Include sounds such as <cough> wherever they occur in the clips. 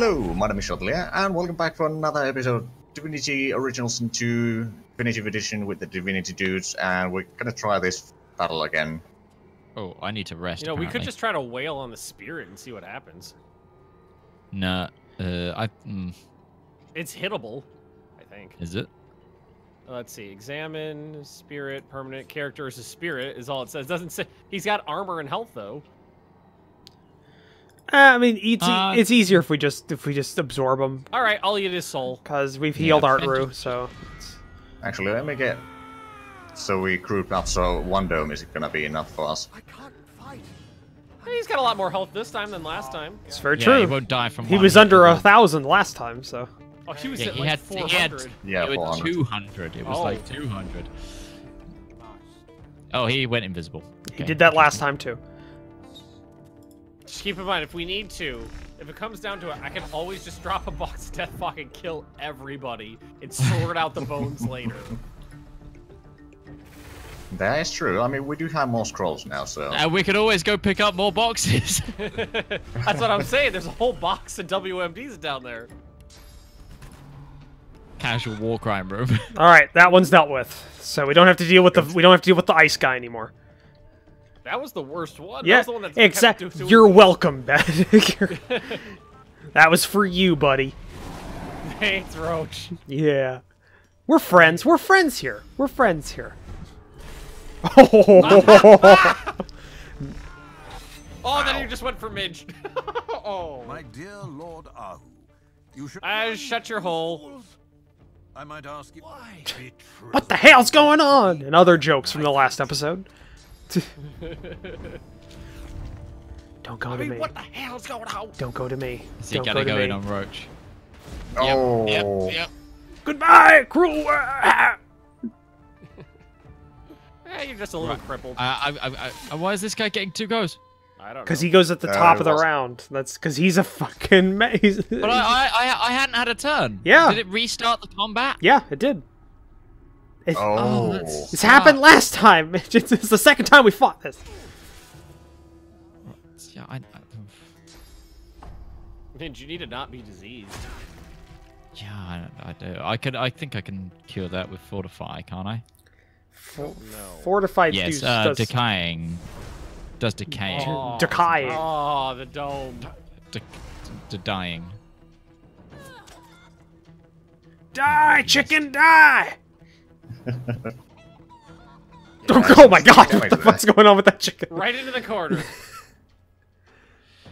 Hello, my name is Zhatelier, and welcome back for another episode of Divinity Original Sin 2 Definitive Edition with the Divinity Dudes, and we're gonna try this battle again. Oh, I need to rest. You know, we could just try to wail on the spirit and see what happens. Nah. Uh, I. Mm, It's hittable, I think. is it? Let's see. Examine spirit permanent character is a spirit is all it says. Doesn't say he's got armor and health though. Uh, I mean, it's Uh, it's easier if we just if we just absorb them All right, I'll eat his soul. because we've healed plenty. Artru, so it's- Actually, let me get... So we group up, so one dome is gonna be enough for us. I can't fight. He's got a lot more health this time than last time. it's very yeah, true. He won't die from. He one was hit under a thousand last time, so Oh, he was Yeah, at he like had. four He had. hundred. Yeah, it was two hundred. It was Oh. like two hundred. Oh, he went invisible. he did that last time too. Just keep in mind, if we need to, if it comes down to it, I can always just drop a box of death fuck and kill everybody and sort out the bones <laughs> later. That is true. I mean, we do have more scrolls now, so... And we could always go pick up more boxes. <laughs> <laughs> That's what I'm saying. There's a whole box of WMDs down there. Casual war crime room. All right, that one's dealt with, so we don't have to deal with the we don't have to deal with the ice guy anymore. That was the worst one. that Yeah, was the one that kept exactly. doing- You're welcome, Ben. <laughs> <laughs> that was for you, buddy. Thanks, Roach. Yeah, we're friends. We're friends here. We're friends here. Oh, <laughs> Oh, then you just went for Midge. oh. My dear Lord Ahu, you should. Uh, shut your hole. I might ask you. Why? What the hell's going on? And other jokes from the last episode. Don't go I to mean, me. what the hell's going on? Don't go to me. Is he Don't gonna go go in on Roach? Oh! Yep. Yep. Goodbye, cruel. <laughs> Ah! Eh, you're just a little crippled. I, I, I, I, why is this guy getting two goes? I don't. Because he goes at the Uh, top of the round. That's because he's a fucking. <laughs> He's, But I, I, I, I hadn't had a turn. Yeah. Did it restart the combat? yeah, it did. It, Oh! that's- This happened last time. <laughs> It's, it's the second time we fought this. Yeah, I, I, Midge, you need to not be diseased. yeah, I, I do. I could, I think I can cure that with fortify, can't I? No. Fortified yes, uh, does decaying. Does decaying. Oh, decaying. Oh, the dome. De- de- dying. die, chicken, die. <laughs> oh my god! What the fuck's going on with that chicken? Right into the corner.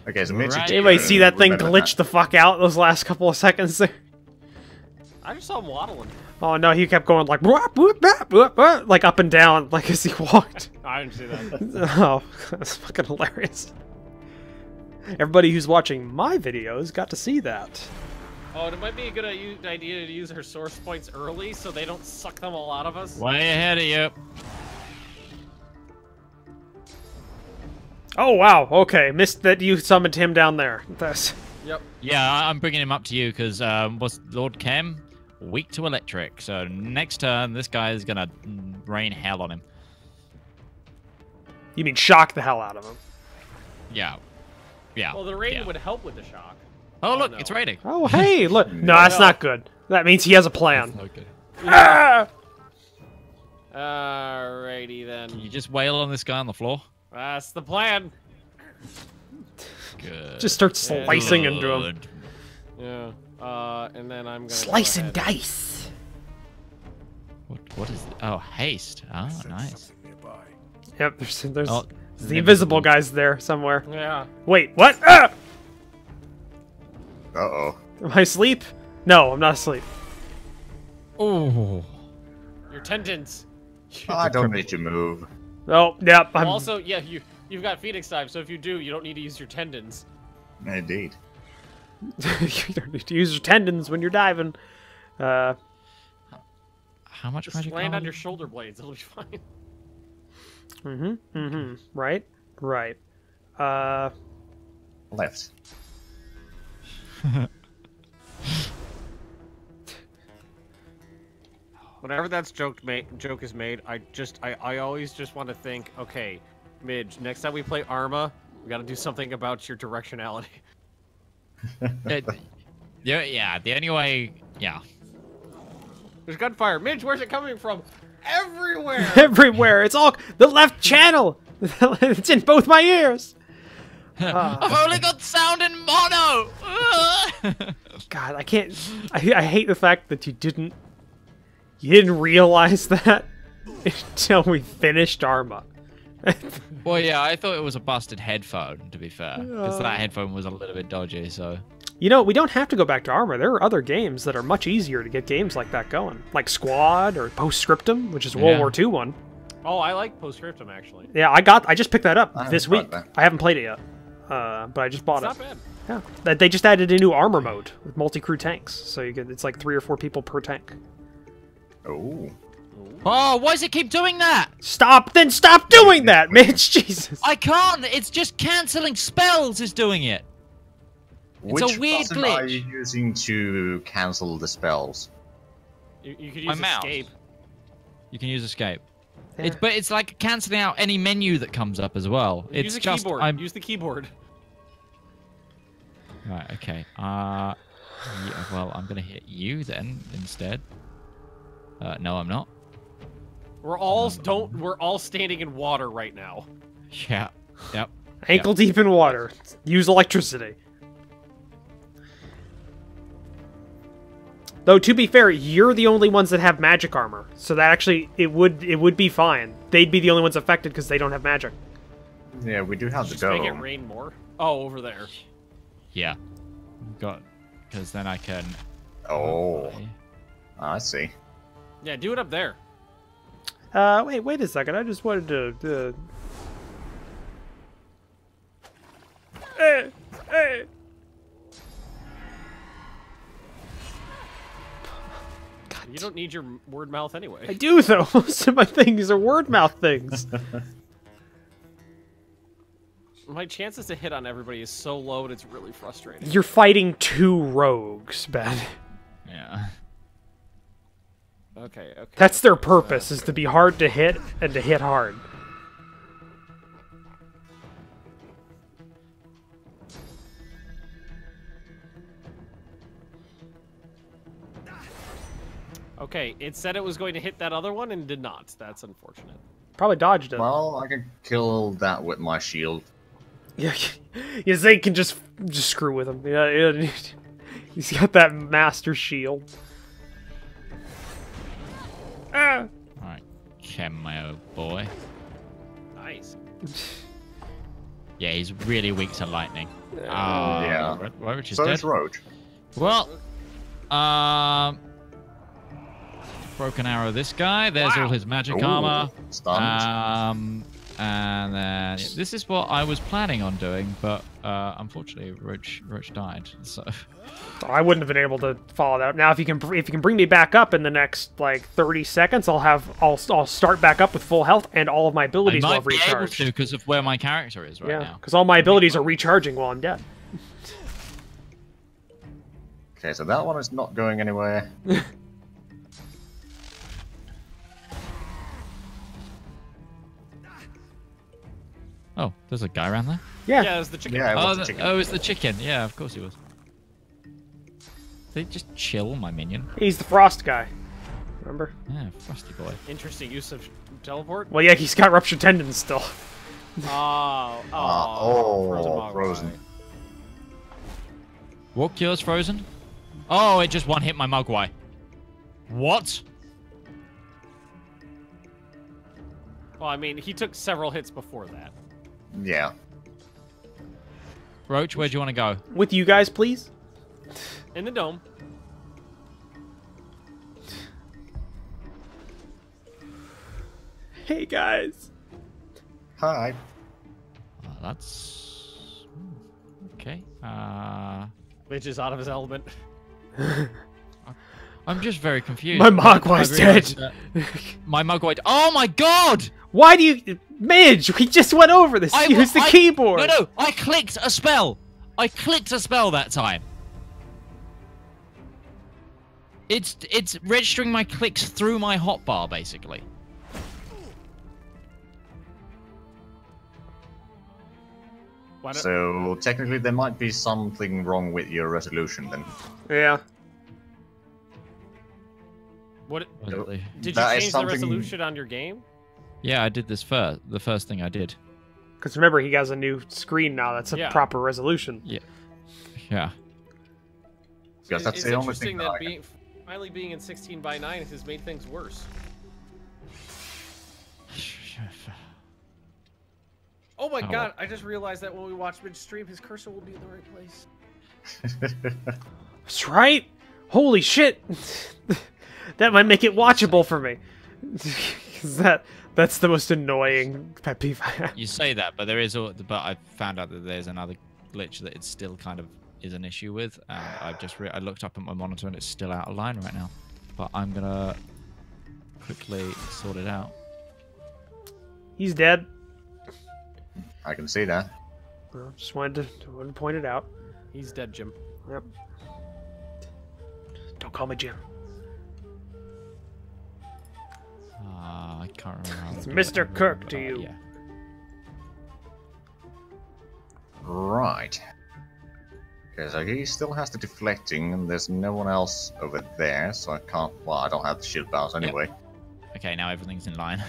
Okay, so Midge... Right. Anybody see that thing Remember glitch the fuck out those last couple of seconds there? I just saw him waddling. Oh no, he kept going like like up and down, like as he walked. <laughs> I didn't see that. <laughs> Oh, that's fucking hilarious. Everybody who's watching my videos got to see that. Oh, it might be a good idea to use her source points early so they don't suck them all out of us. Way ahead of you. Oh wow, okay, missed that you summoned him down there. That's Yep. Yeah, I- I'm bringing him up to you because um, was Lord Kemm weak to electric. So next turn, this guy is gonna mm, rain hell on him. you mean shock the hell out of him. Yeah, yeah. Well, the rain yeah. would help with the shock. Oh Oh, look, no. it's raining. Oh hey, look. <laughs> No, that's No. not good. That means he has a plan. Okay. <laughs> Ah! Alrighty Can then. you just wail on this guy on the floor? That's the plan. Good. Just start slicing into him. Good. Yeah. Uh, and then I'm gonna go Slice and dice. What, what is? It? Oh, haste. Oh, nice. Yep, there's, there's, Oh, there's the invisible guy's there somewhere. Yeah. Wait, what? Ah! Uh-oh. Am I asleep? No, I'm not asleep. Oh. Your tendons. I don't need to move. Oh, yep. I'm Also, yeah, you you've got Phoenix time, so if you do, you don't need to use your tendons. Indeed. <laughs> you don't need to use your tendons when you're diving. Uh, How much Just magic? land on your shoulder blades. It'll be fine. mm-hmm, mm-hmm. Right, right. Uh, Left. <laughs> Whenever that's joke ma- joke is made, I just I, I always just want to think, okay, Midge, next time we play Arma, we got to do something about your directionality. <laughs> Yeah, yeah. The only way, yeah. There's gunfire. Midge, where's it coming from? Everywhere. <laughs> Everywhere. It's all the left channel. it's in both my ears. <laughs> I've only got sound in mono. <laughs> God, I can't. I, I hate the fact that you didn't. You didn't realize <laughs> that until we finished Arma. well, yeah, I thought it was a busted headphone. To be fair, because that uh. headphone was a little bit dodgy. So You know, we don't have to go back to Arma. There are other games that are much easier to get games like that going, like Squad or Postscriptum, which is a World Yeah. War II one. oh, I like Postscriptum actually. Yeah, I got. I just picked that up I this week. I haven't played it yet, uh, but I just bought It's it. not bad. Yeah, That- they just added a new armor mode with multi-crew tanks, so you get it's like three or four people per tank. Oh. Oh, why does it keep doing that? Stop! Then stop doing that, <laughs> Midge. Jesus. I can't. It's just canceling spells is doing it. It's a Which weird button are you using to cancel the spells? You, you could My use mouse. You can use escape. Yeah. It's but it's like canceling out any menu that comes up as well. It's use the just keyboard. I'm Use the keyboard. right. Okay. Uh, yeah, well, I'm gonna hit you then instead. Uh, no, I'm not. We're all don't. We're all standing in water right now. Yeah. Yep. Ankle deep in water. Use electricity. Though to be fair, you're the only ones that have magic armor, so that actually it would it would be fine. They'd be the only ones affected because they don't have magic. Yeah, we do have the Just make it rain more. Oh, over there. Yeah. Got. Because then I can. Oh, I see. Yeah, do it up there. Uh, wait, wait a second. I just wanted to. Uh... Eh, You don't need your word mouth anyway. I do though. <laughs> Most of my things are word mouth things. <laughs> My chances to hit on everybody is so low, and it's really frustrating. You're fighting two rogues, Ben. Yeah. Okay, okay. That's their purpose: uh, is to be hard to hit and to hit hard. Okay, it said it was going to hit that other one and did not. That's unfortunate. Probably dodged it. Well, I can kill that with my shield. <laughs> Yeah, yeah, Zane can just just screw with him. Yeah, yeah, <laughs> he's got that master shield. Ah. All right. Kemm, my old boy. Nice. <sighs> Yeah, he's really weak to lightning. Uh, Yeah. Roach is So dead. is Roach. Well, um, broken arrow. This guy. There's Wow. all his magic Ooh, armor. Stunned. Um, and then this is what I was planning on doing, but uh, unfortunately, Roach Roach died. So I wouldn't have been able to follow that. Now, if you can, if you can bring me back up in the next like 30 seconds, I'll have, I'll, I'll start back up with full health, and all of my I abilities will might have be recharged. because of where my character is right yeah, now. because all my abilities are recharging while I'm dead. Okay, so that one is not going anywhere. <laughs> Oh, there's a guy around there. Yeah, Yeah, it was the chicken. Yeah, it Oh, was the- the chicken. oh, it's the chicken. Yeah, of course he was. They just chill, my minion. he's the frost guy. Remember? Yeah, frosty boy. Interesting use of teleport. Well, yeah, he's got ruptured tendons still. <laughs> Oh, oh, Ah, oh, frozen. Mogwai. frozen. What cures frozen? Oh, it just one hit my Mugwai. What? Well, I mean, he took several hits before that. Yeah. Roach, where do you want to go? With you guys, please. In the dome. Hey guys. Hi. Oh, that's hmm, okay. Uh, Midge is out of his element. <laughs> I'm just very confused. My Mogwai's I dead. that My Mugwai. Oh my god! Why do you, Midge? We just went over this. I Use the I- keyboard. No, no, I clicked a spell. I clicked a spell that time. It's it's registering my clicks through my hotbar, basically. Why don't, So technically, there might be something wrong with your resolution then. Yeah. what, Really. did you That is change the resolution on your game? Yeah, I did this first. The first thing I did. Because remember, he has a new screen now that's a Yeah. proper resolution. Yeah. Yeah. Because It- that's it's the only interesting thing that, that being, finally being in 16 by 9 has made things worse. <laughs> Oh my Oh, god, I just realized that when we watch midstream, his cursor will be in the right place. That's right. Holy shit. <laughs> that might make it watchable for me. <laughs> 'Cause that that's the most annoying pet peeve I have. You say that, but there is. al- But I found out that there's another glitch that it still kind of is an issue with, and I've just re- I looked up at my monitor and it's still out of line right now. But I'm gonna quickly sort it out. He's dead. I can see that. Well, just wanted to, wanted to point it out. He's dead, Jim. Yep. Don't call me Jim. Uh, I can't remember. how It's. Mr. Kirk to Uh, you. Yeah. Right. Okay, so he still has the deflecting, and there's no one else over there, so I can't. Well, I don't have the shield bounce anyway. Okay, now everything's in line.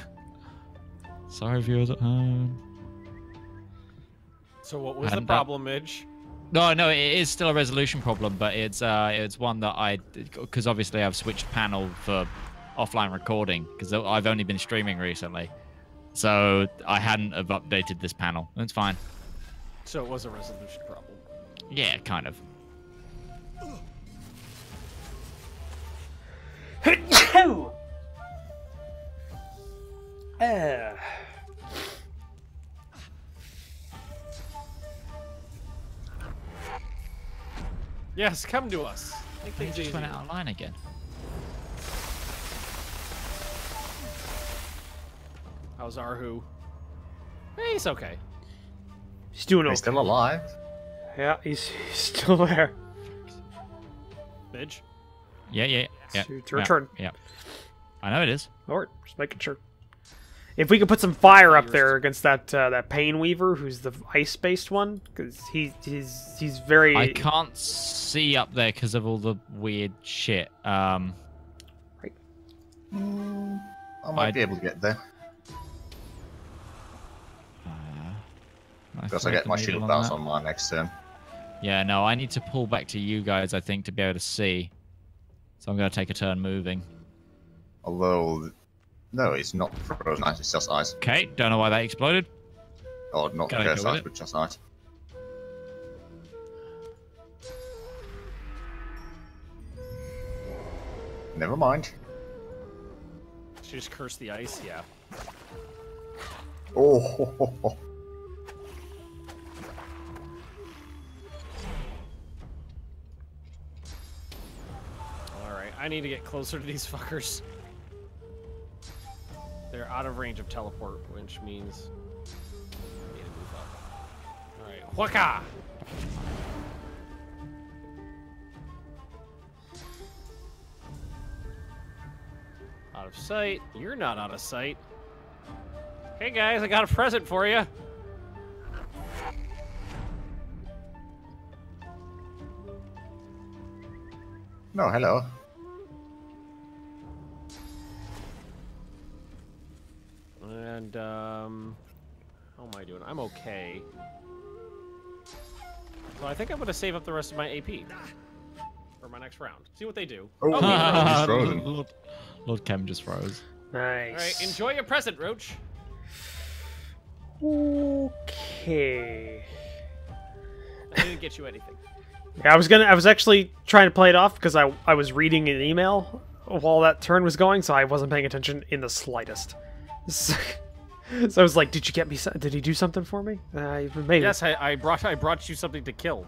<laughs> Sorry, viewers at home. So what was the Hadn't that- problem, Midge? No, no, it is still a resolution problem, but it's uh, it's one that I, because obviously I've switched panel for offline recording because I've only been streaming recently, so I hadn't have updated this panel. It's fine. So it was a resolution problem. Yeah, kind of. Uh, Yes, come to us. Make They just went out of line again. How's Arhu? Hey, he's okay. he's doing okay. He's still alive. Yeah, he's, he's still there. Midge? Yeah, yeah, yeah. It's your- your yeah, turn. Yeah. I know it is. Alright, just making sure. If we could put some fire up there against that uh, that Pain Weaver, who's the ice-based one, because he he's he's very. I can't see up there because of all the weird shit. Um, I might I- be able to get there. Because I get my shield on bounce that. on my next turn. Yeah, no, I need to pull back to you guys, I think, to be able to see. So I'm going to take a turn moving. Although, no, it's not frozen ice, it's just ice. Okay, don't know why that exploded. Oh, not Can I cursed ice, it? but just ice. Never mind. She just cursed the ice? Yeah. Oh, Alright, <laughs> I need to get closer to these <laughs> fuckers. They're out of range of teleport, which means. I need to move up. Alright, Waka! Out of sight. You're not out of sight. Hey guys, I got a present for you. no, hello. And, um. How am I doing? I'm okay. So I think I'm gonna save up the rest of my AP. For my next round. See what they do. Oh, Oh, He's frozen. Lord, Lord Kemm just froze. nice. Alright, enjoy your present, Roach. Okay. I didn't get you anything. Yeah, I was gonna. I was actually trying to play it off because I I was reading an email while that turn was going, so I wasn't paying attention in the slightest. So, <laughs> so I was like, "Did you get me? some- Did he do something for me?" Uh, maybe. Yes, I, I brought I brought you something to kill.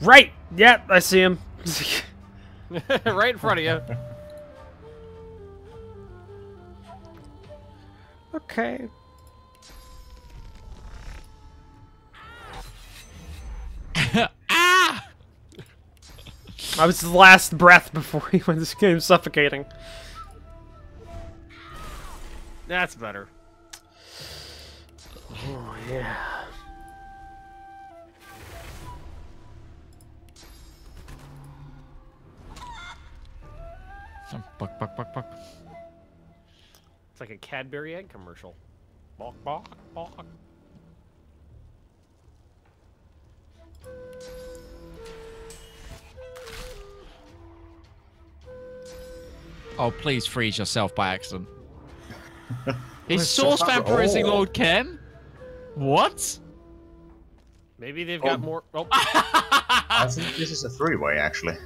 Right. Yep. I see him. <laughs> right in front of you. <laughs> okay. ah! I was his last breath before he went this game suffocating. That's better. <sighs> Oh, yeah. Buck, buck, buck, buck. It's like a Cadbury egg commercial. Bawk, bawk, bawk. Oh, please freeze yourself by accident. <laughs> Is It's so source hard- vampirizing oh. Lord Kemm? What? Maybe they've oh. got Oh. more. Oh, <laughs> I think this is a three-way actually.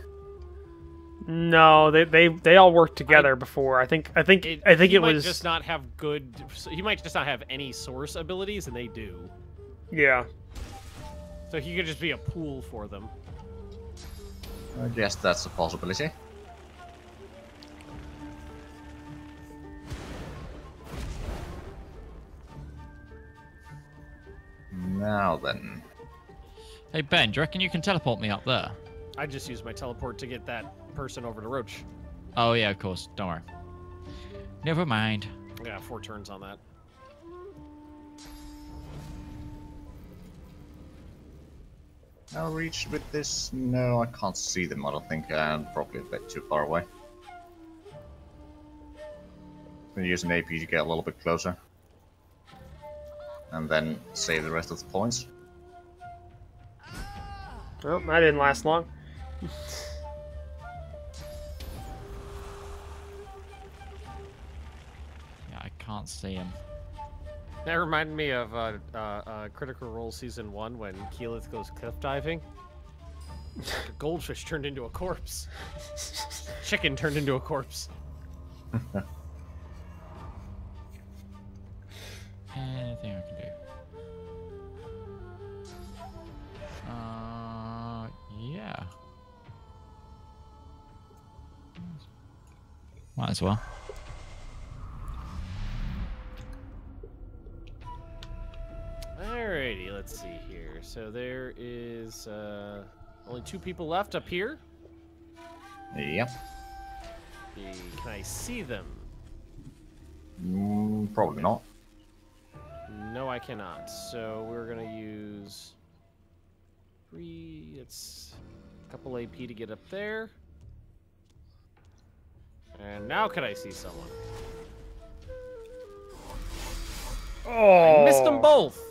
No, they they they all worked together before. I think I think it, I think he it might was just not have good. He might just not have any source abilities, and they do. yeah. So he could just be a pool for them. I guess that's a possibility. Now then. Hey Ben, do you reckon you can teleport me up there? I just used my teleport to get that person over to Roach. Oh yeah, of course. Don't worry. Never mind. Yeah, four turns on that. I'll reach with this. No, I can't see them. I don't think. I'm probably a bit too far away. Gonna use an AP to get a little bit closer. And then save the rest of the points. Oh, that didn't last long. Yeah, I can't see him. That reminded me of uh, uh, uh, Critical Role Season 1 when Keyleth goes cliff diving. a goldfish turned into a corpse. Chicken turned into a corpse. <laughs> as well. Alrighty, let's see here. So there is uh, only two people left up here. Yep. Can I see them? Mm, probably not. No, I cannot. So we're gonna use three. It's a couple AP to get up there. And now can I see someone? Oh, I missed them both.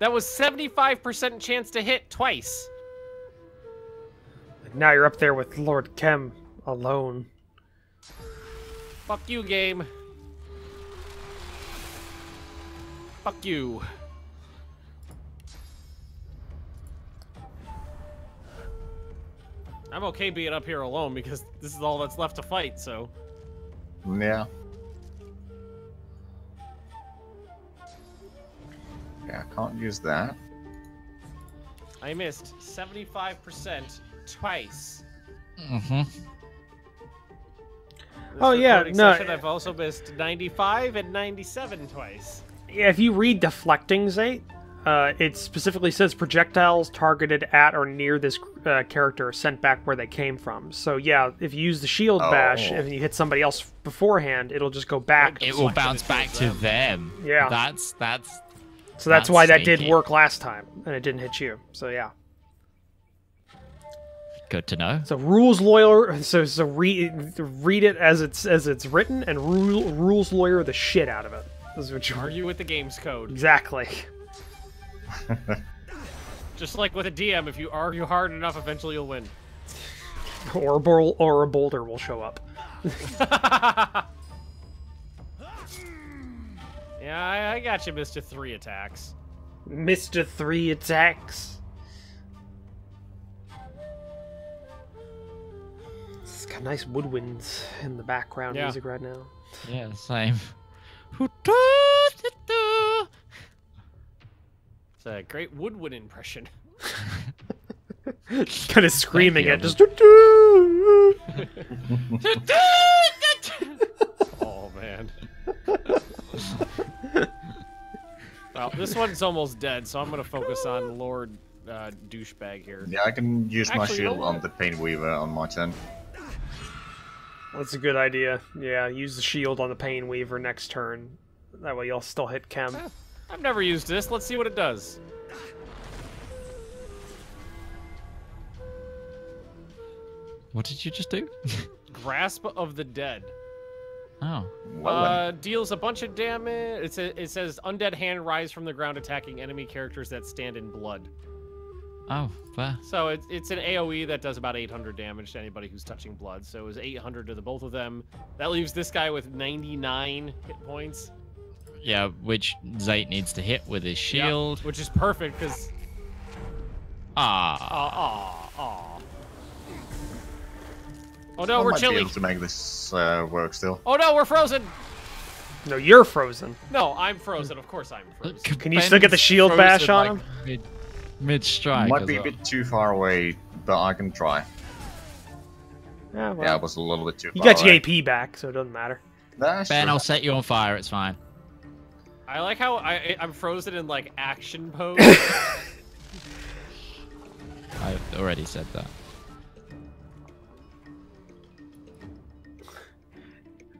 That was 75% chance to hit twice. Now you're up there with Lord Kemm alone. Fuck you, game. Fuck you. I'm okay being up here alone because this is all that's left to fight, so. Yeah. Yeah, I can't use that. I missed 75% twice. Mm-hmm. This Oh, yeah, no, session, I've also missed 95 and 97 twice. Yeah, if you read deflecting Zate, uh, it specifically says projectiles targeted at or near this uh, character are sent back where they came from. So yeah, if you use the shield bash, Oh. if you hit somebody else beforehand, it'll just go back. It will Deflected bounce back to them. them. Yeah. That's that's So that's, that's why that did work last time, and it didn't hit you. So yeah. good to know. So rules lawyer. So so read read it as it's as it's written, and rule, rules lawyer the shit out of it. This is what you Argue with the game's code. exactly. <laughs> <laughs> Just like with a DM, if you argue hard enough, eventually you'll win. <laughs> Or a bol- or a boulder will show up. <laughs> Yeah, I, I got you, Mister Three Attacks. Mister Three attacks. It's got nice woodwinds in the background Yeah. music right now. Yeah, same. It's a great Woodwood impression. <laughs> kind of screaming you. it, just. <laughs> Oh man. well, this one's almost dead, so I'm gonna focus on Lord uh, douchebag here. Yeah, I can use my Actually, you know shield on the Pain Weaver on my turn. That's a good idea. Yeah, use the shield on the Pain Weaver next turn. That way you'll still hit Kemm. I've never used this. Let's see what it does. What did you just do? <laughs> Grasp of the Dead. Oh. Uh, deals a bunch of damage. It says, it says undead hand rise from the ground attacking enemy characters that stand in blood. Oh, fair. So it's it's an AOE that does about 800 damage to anybody who's touching blood. So it was 800 to the both of them. That leaves this guy with 99 hit points. Yeah, which Zayt needs to hit with his Yeah, shield. which is perfect because Ah. aw aw aw. Oh no, I we're might be chilly. able to make this uh, work still. Oh no, we're frozen. No, you're frozen. No, I'm frozen. Of course I'm frozen. Can you still get the shield bash on him? Mid, mid strike. Might be a bit too far away, but I can try. Yeah, well, Yeah, it was a little bit too you far got away. your AP back, so it doesn't matter. That's Ben, true. I'll set you on fire. It's fine. I like how I I'm frozen in like action pose. <laughs> I've already said that.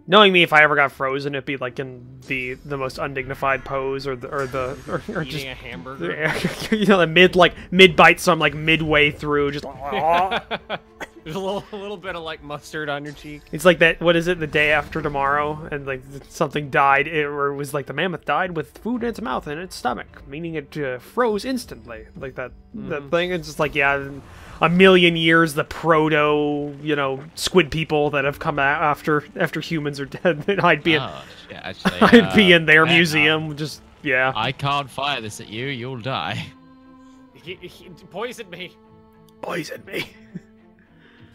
Knowing me, if I ever got frozen, it'd be like in the the most undignified pose, or the or the or, or just eating a hamburger. <laughs> you know the mid like mid bite, so I'm like midway through, just. <laughs> There's a little, a little bit of like mustard on your cheek. It's like that. What is it? The day after tomorrow, and like something died, it, or it was like the mammoth died with food in its mouth and its stomach, meaning it uh, froze instantly. Like that. That thing. It's just like yeah, a million years. The proto, you know, squid people that have come a- after after humans are dead. <laughs> that I'd be in, oh, shit, <laughs> actually. I'd be uh, in their Ben, museum. Just yeah. I can't fire this at you. You'll die. He, he poisoned me. Poison me. <laughs>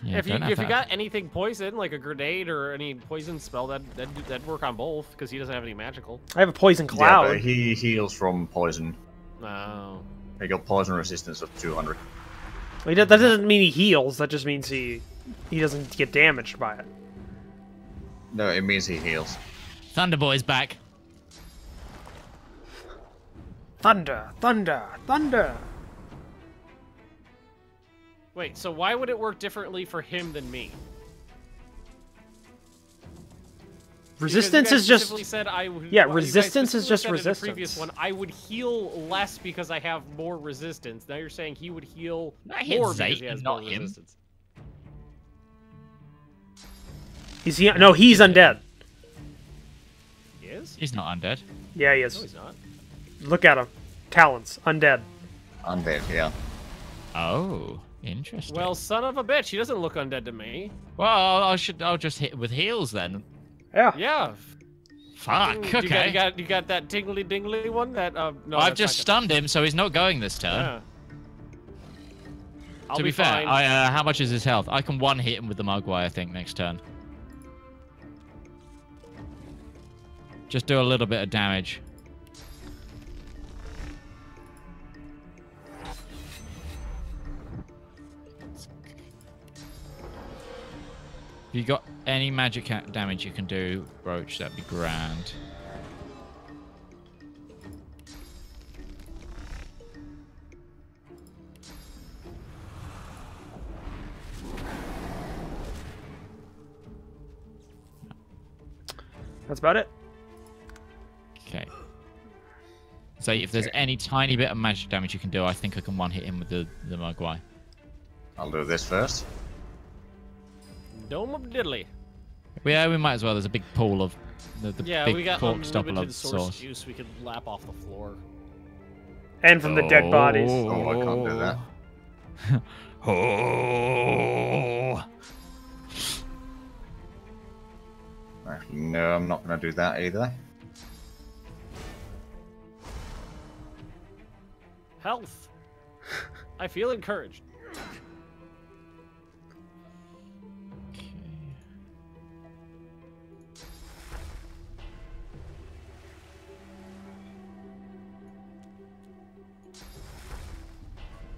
Yeah, if you don't if you got anything poison, like a grenade or any poison spell, that that that'd work on both because he doesn't have any magical. I have a poison Yeah, cloud. but he heals from poison. No. He got poison resistance of 200. Well, that doesn't mean he heals. That just means he he doesn't get damaged by it. No, it means he heals. Thunder Boy's back. Thunder, thunder, thunder. Wait, so why would it work differently for him than me? Resistance is just said I would, Yeah, well, resistance is just said in the previous one, I would heal less because I have more resistance. Now you're saying he would heal I hit more Zayt because he has and more him. resistance. is he? No, he's undead. He is? He's not undead. Yeah, he No, is. he's not. Look at him. Talents, undead. Undead, yeah. Oh, interesting. Well, son of a bitch, he doesn't look undead to me. well, I should. I'll just hit with heals then. Yeah. Yeah. Fuck. You got, Okay. you got you got that tingly dingly one that uh no I've just stunned him, so he's not going this turn. Yeah. I'll to be, be, fair. I, uh, how much is his health? I can one hit him with the Mugwai, I think, next turn. Just do a little bit of damage. You got any magic damage you can do, Roach, that'd be grand. That's about it. Okay. So if there's any tiny bit of magic damage you can do, I think I can one hit him with the, the Mugwai. I'll do this first. Dome of Diddley. Yeah, we might as well. There's a big pool of the, the Yeah, big we got cork stubble unlimited of source sauce. juice we could lap off the floor. And from the dead oh. bodies. Oh, I can't do that. <laughs> Oh. No, I'm not going to do that either. Health. I feel encouraged.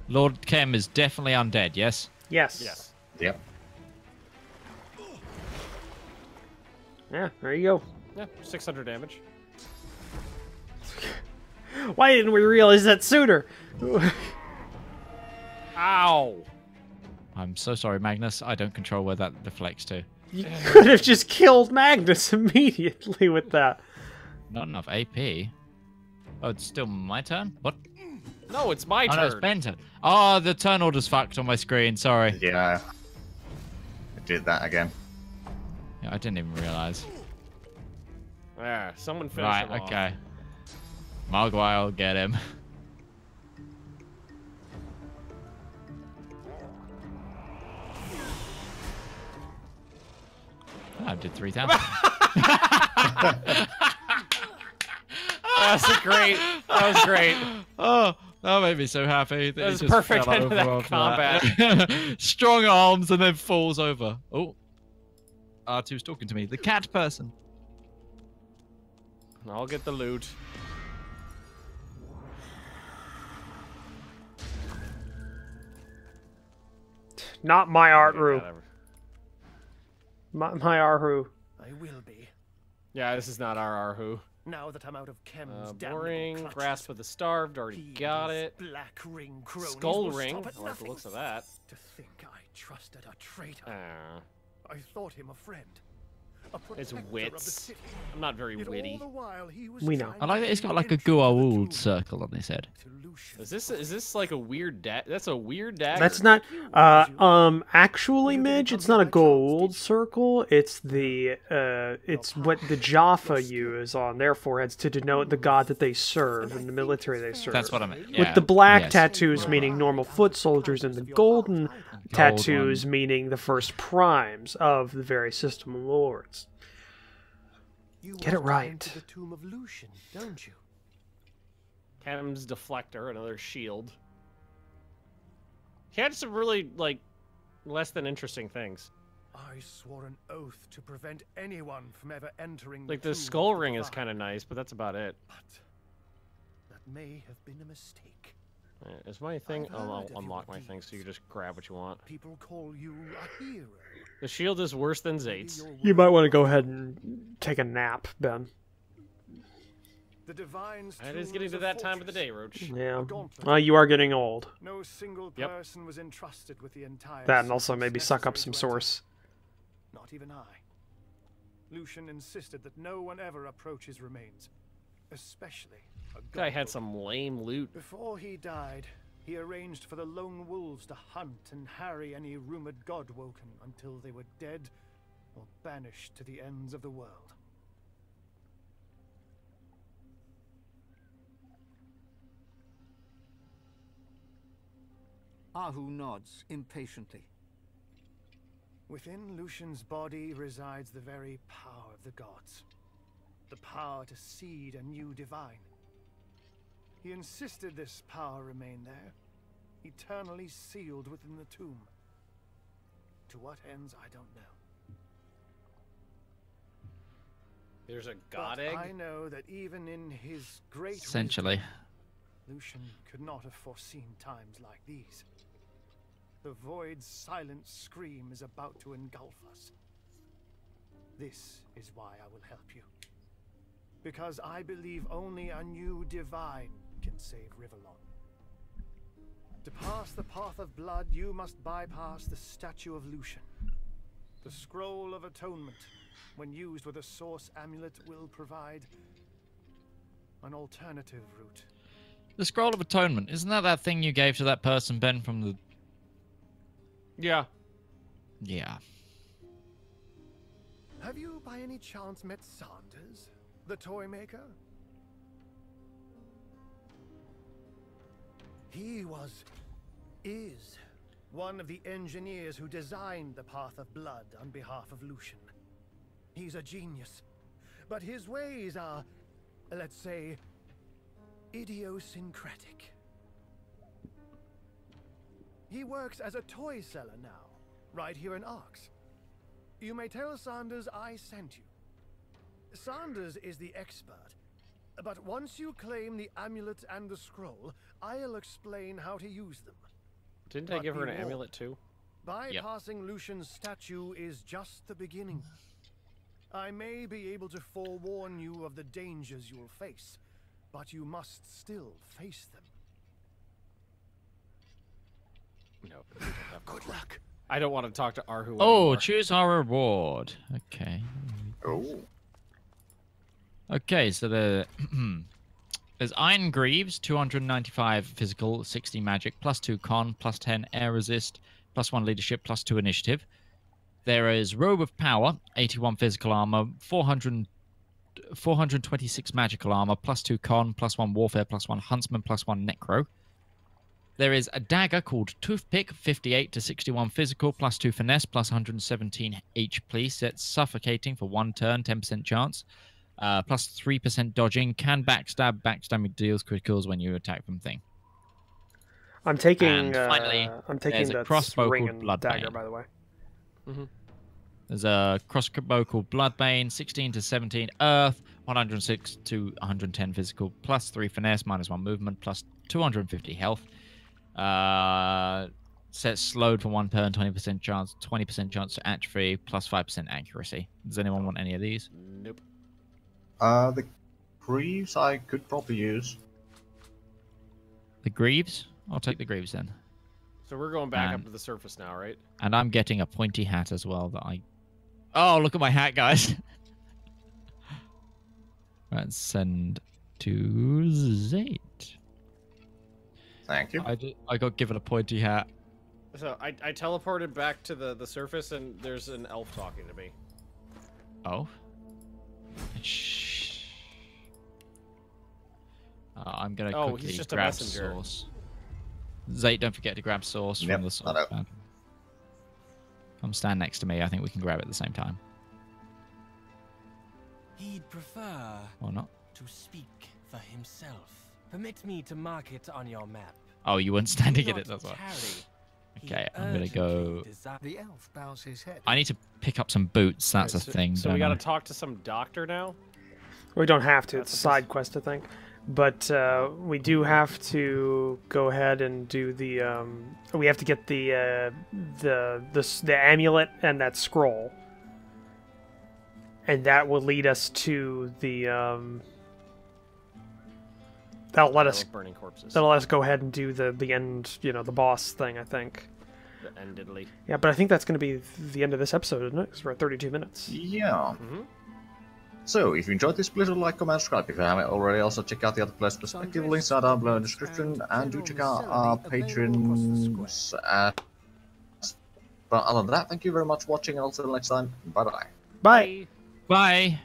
Lord Kemm is definitely undead, yes? Yes. Yes. Yep. Yeah, there you go. Yeah, 600 damage. <laughs> Why didn't we realize that sooner? <laughs> Ow! I'm so sorry, Magnus. I don't control where that deflects to. you <laughs> could have just killed Magnus immediately with that. Not enough AP. Oh, it's still my turn? What? No, it's my oh, no, it's turn. Ben's turn. Oh, the turn order's fucked on my screen. Sorry. Yeah. I did that again. Yeah, I didn't even realize. There, someone finish Right, him off. okay. Mogwai will get him. Oh, <laughs> I did 3,000. <laughs> <laughs> That's a great. That was great. oh, that made me so happy. That, he was just perfect end <laughs> to over that after that. <laughs> Strong arms and then falls over. Oh. R2's talking to me. The cat person. I'll get the loot. Not my art room. whatever. My, my Arhu. I will be. Yeah, this is not our Arhu. Now that I'm out of Kemm's Uh, boring. clutches. Grasp of the Starved. Already got it. Black ring Skull ring. I like the looks of that. To think I trusted a traitor. Ah, I thought him a friend. A it's protector of the wits. I'm not very witty. all the while he was We know. I like to that it's gain got like a entry to Gua'uld circle on his head. Is this is this like a weird da- That's a weird dagger. That's not. Uh, um, actually, Midge, it's not a gold circle. It's the. Uh, it's what the Jaffa use on their foreheads to denote the god that they serve and the military they serve. That's what I meant. With the black yes. tattoos meaning normal foot soldiers and the golden tattoos meaning the first primes of the very system of lords. You Get it want to right. enter the tomb of Lucian, don't you? Kemm's deflector, another shield. He had some really like less than interesting things. I swore an oath to prevent anyone from ever entering Like the the skull ring is kind of nice, but that's about it. But that may have been a mistake. Uh, Is my thing? I've Oh, heard I'll unlock my thing so you deeds. just grab what you want. People call you a hero. The shield is worse than Maybe Zate's. You might want to go ahead and take a nap, Ben. The divine's It is getting to a that time of the day, Roach. Yeah. A gauntlet. Well, you are getting old. No single Yep. person was entrusted with the entire. That and also maybe suck up some necessary to enter. source. Not even I. Lucian insisted that no one ever approach his remains, especially a Guy had some lame loot. Before he died, he arranged for the lone wolves to hunt and harry any rumored godwoken until they were dead or banished to the ends of the world. Arhu nods impatiently. Within Lucian's body resides the very power of the gods. The power to seed a new divine. He insisted this power remain there, eternally sealed within the tomb. To what ends, I don't know. There's a god but egg. I know that even in his great Essentially. wisdom, Lucian could not have foreseen times like these. The void's silent scream is about to engulf us. This is why I will help you. Because I believe only a new divine can save Rivellon. To pass the path of blood, you must bypass the statue of Lucian. The scroll of atonement, when used with a source amulet, will provide an alternative route. The scroll of atonement isn't that that thing you gave to that person Ben from the? Yeah. Yeah. Have you by any chance met Sanders, the toy maker? He was, is, one of the engineers who designed the Path of Blood on behalf of Lucian. He's a genius, but his ways are, let's say, idiosyncratic. He works as a toy seller now, right here in Arx. You may tell Sanders I sent you. Sanders is the expert, but once you claim the amulet and the scroll, I'll explain how to use them. Didn't I give her an be amulet too? Bypassing Lucian's statue is just the beginning. I may be able to forewarn you of the dangers you'll face, but you must still face them. No. Good luck. I don't want to talk to Arhu Oh, anymore. choose our reward. Okay. Oh. Okay, so the <clears throat> there's Iron Greaves, 295 physical, 60 magic, plus 2 con, plus 10 air resist, plus 1 leadership, plus 2 initiative. There is Robe of Power, 81 physical armor, 400, 426 magical armor, plus 2 con, plus 1 warfare, plus 1 huntsman, plus 1 necro. There is a dagger called Toothpick, 58 to 61 physical, plus 2 finesse, plus 117 HP. Sets suffocating for 1 turn, 10% chance. Uh, plus 3% dodging. Can backstab. Backstabbing deals criticals when you attack from thing. I'm taking. And uh, finally, I'm taking there's a the crossbow called and Bloodbane. dagger, by the way. There's a crossbow called Bloodbane, 16 to 17 Earth, 106 to 110 physical, plus 3 finesse, minus 1 movement, plus 250 health. Uh, sets slowed for 1 turn, 20% chance, 20% chance to atrophy, plus 5% accuracy. Does anyone want any of these? Nope. Uh, the Greaves I could probably use. The Greaves? I'll take the Greaves then. So we're going back Man. up to the surface now, right? And I'm getting a pointy hat as well that I. Oh, look at my hat, guys. <laughs> Let's send to Zate. Thank you. I, ju- I got given a pointy hat. So I, I teleported back to the, the surface and there's an elf talking to me. Oh. Shh. Uh, I'm gonna Oh, quickly he's just a grab messenger. sauce. Zate, don't forget to grab sauce Yep, from the I sauce know. pan. Come stand next to me. I think we can grab it at the same time. He'd prefer Or not? to speak for himself. Permit me to mark it on your map. Oh, you weren't standing in Not it. That's why. Tarry. He Okay, I'm gonna go- The elf bows his head. I need to pick up some boots. That's a so, thing. So we gotta I? talk to some doctor now? We don't have to. It's a side quest, I think. But uh, we do have to go ahead and do the. Um, we have to get the uh, the the the amulet and that scroll, and that will lead us to the. Um, that'll let us. Burning corpses. That'll let us go ahead and do the the end. You know, the boss thing. I think. The end diddly. Yeah, but I think that's going to be the end of this episode, isn't it? Because we're at 32 minutes. Yeah. Mhm. So, if you enjoyed this, please like, comment, subscribe if you haven't already. Also, check out the other players' perspective links are down below in the description, and do check out our patrons. At... But other than that, thank you very much for watching, and until next time, bye bye. Bye. Bye.